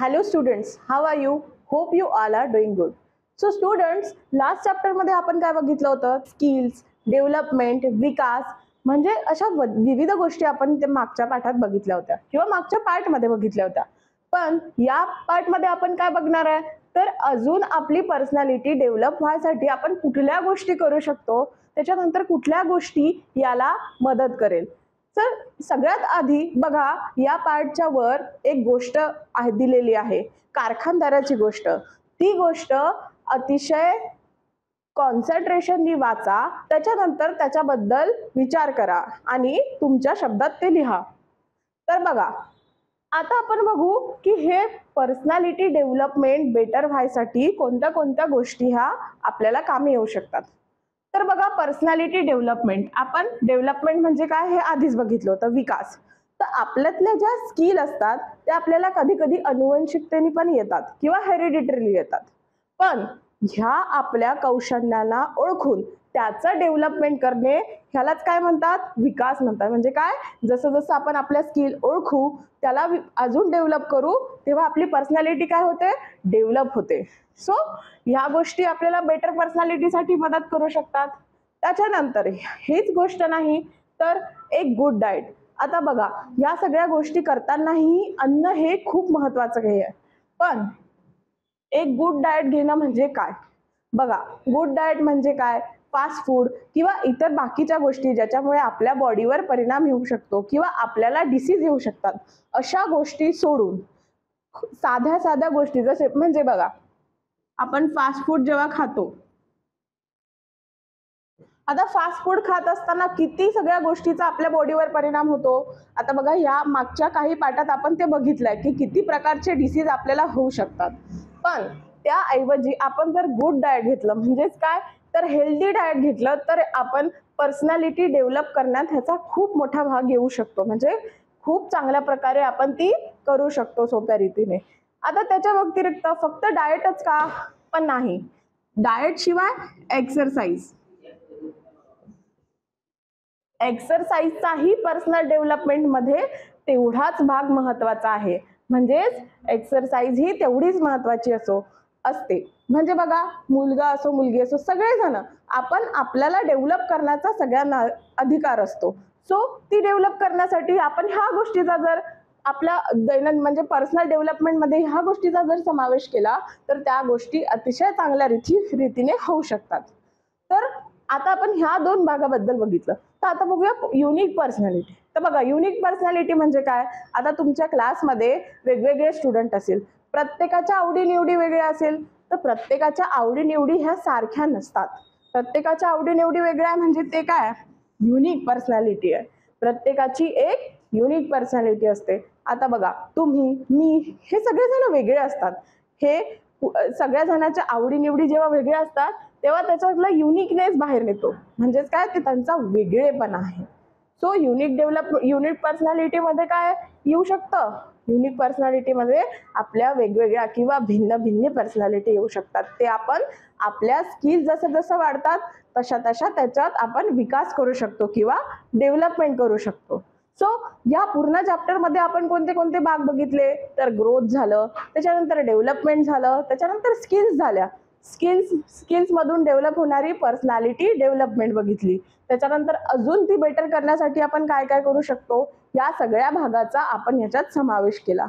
Hello students how are you hope you all are doing good so students last चॅप्टरमध्ये आपण काय बघितलं होतं? Skills development विकास म्हणजे अशा विविध गोष्टी आपण ते मागच्या पाठात बघितल्या होत्या किंवा मागच्या पार्टमध्ये बघितल्या होत्या. पण या पार्टमध्ये आपण काय बघणार आहे? तर अजून आपली पर्सनॅलिटी डेव्हलप व्हायसाठी आपण कुठल्या गोष्टी करू शकतो? त्याच्यानंतर कुठल्या गोष्टी याला मदत करेल? तर सगळ्यात आधी बघा या पार्टच्या वर एक गोष्ट आहे दिलेली आहे. कारखानदाराची गोष्ट. ती गोष्ट अतिशय कॉन्सन्ट्रेशननी वाचा त्याच्यानंतर त्याच्याबद्दल विचार करा आणि तुमच्या शब्दात ते लिहा. तर बघा आता आपण बघू की हे पर्सनॅलिटी डेव्हलपमेंट बेटर व्हायसाठी कोणत्या कोणत्या गोष्टी ह्या आपल्याला कामी येऊ शकतात. तर बघा पर्सनॅलिटी डेव्हलपमेंट आपण डेव्हलपमेंट म्हणजे काय हे आधीच बघितलं होतं विकास. तर आपल्यातल्या ज्या स्किल असतात त्या आपल्याला कधी कधी अनुवंशिकतेने पण येतात किंवा हेरिडिटरीली येतात. पण ह्या आपल्या कौशल्यांना ओळखून त्याचं डेव्हलपमेंट करणे ह्यालाच काय म्हणतात? विकास म्हणतात. म्हणजे काय? जसं जसं आपण आपल्या स्किल ओळखू त्याला अजून डेव्हलप करू तेव्हा आपली पर्सनॅलिटी काय होते? डेव्हलप होते. सो ह्या गोष्टी आपल्याला बेटर पर्सनॅलिटीसाठी मदत करू शकतात. त्याच्यानंतर हीच गोष्ट नाही तर एक गुड डाएट आता बघा या सगळ्या गोष्टी करतानाही अन्न हे खूप महत्वाचं हे आहे. पण एक गुड डाएट घेणं म्हणजे काय? बघा गुड डाएट म्हणजे काय? फास्ट फूड किंवा इतर बाकीच्या गोष्टी ज्याच्यामुळे आपल्या बॉडीवर परिणाम येऊ शकतो किंवा आपल्याला डिसीज येऊ शकतात अशा गोष्टी सोडून साध्या साध्या गोष्टी जसे म्हणजे बघा आपण फास्ट फूड जेव्हा खातो आता फास्ट फूड खात असताना किती सगळ्या गोष्टीचा आपल्या बॉडीवर परिणाम होतो? आता बघा या मागच्या काही पाठात आपण ते बघितलंय की किती प्रकारचे डिसीज आपल्याला होऊ शकतात. पण त्याऐवजी आपण जर गुड डाएट घेतलं म्हणजेच काय? तर हेल्दी डाएट घेतलं तर आपण पर्सनॅलिटी डेव्हलप करण्यात ह्याचा खूप मोठा भाग येऊ शकतो. म्हणजे खूप चांगल्या प्रकारे आपण ती करू शकतो सोप्या रीतीने. आता त्याच्या व्यतिरिक्त फक्त डाएटच का? पण नाही. डाएट शिवाय एक्सरसाइज एक्सरसाइजचाही पर्सनल डेव्हलपमेंटमध्ये तेवढाच भाग महत्त्वाचा आहे. म्हणजेच एक्सरसाइज ही तेवढीच महत्वाची असो. असते. म्हणजे बघा मुलगा असो मुलगी असो सगळेजण आपण आपल्याला डेव्हलप करण्याचा सगळ्यांना अधिकार असतो. सो ती डेव्हलप करण्यासाठी आपण ह्या गोष्टीचा जर आपल्या दैनंदिन म्हणजे पर्सनल डेव्हलपमेंटमध्ये ह्या गोष्टीचा जर समावेश केला तर त्या गोष्टी अतिशय चांगल्या रीती रीतीने होऊ शकतात. तर आता आपण ह्या दोन भागाबद्दल बघितलं. तर आता बघूया युनिक पर्सनॅलिटी तर बघा युनिक पर्सनॅलिटी म्हणजे काय? आता तुमच्या क्लासमध्ये वेगवेगळे स्टुडंट असेल प्रत्येकाच्या आवडीनिवडी वेगळ्या असेल तर प्रत्येकाच्या आवडीनिवडी ह्या सारख्या नसतात. प्रत्येकाच्या आवडीनिवडी वेगळ्या म्हणजे ते काय? युनिक पर्सनॅलिटी आहे. प्रत्येकाची एक युनिक पर्सनॅलिटी असते. आता बघा तुम्ही मी हे सगळेजण वेगळे असतात. हे सगळ्या जणांच्या आवडीनिवडी जेव्हा वेगळ्या असतात तेव्हा त्याच्यातला युनिकनेस बाहेर येतो म्हणजेच काय? ते त्यांचा वेगळेपणा आहे. सो युनिक डेव्हलप युनिक पर्सनॅलिटीमध्ये काय येऊ शकतं? युनिक पर्सनॅलिटीमध्ये आपल्या वेगवेगळ्या किंवा भिन्न भिन्न पर्सनॅलिटी येऊ शकतात. ते आपण आपल्या स्किल जसं जसं वाढतात तशा तशा त्याच्यात आपण विकास करू शकतो किंवा डेव्हलपमेंट करू शकतो. सो या पूर्ण चॅप्टरमध्ये आपण कोणते कोणते भाग बघितले? तर ग्रोथ झालं त्याच्यानंतर डेव्हलपमेंट झालं त्याच्यानंतर स्किल्स झाल्या. स्किल्स स्किल्समधून डेव्हलप होणारी पर्सनॅलिटी डेव्हलपमेंट बघितली. त्याच्यानंतर अजून ती बेटर करण्यासाठी आपण काय काय करू शकतो? या सगळ्या भागाचा आपण ह्याच्यात समावेश केला.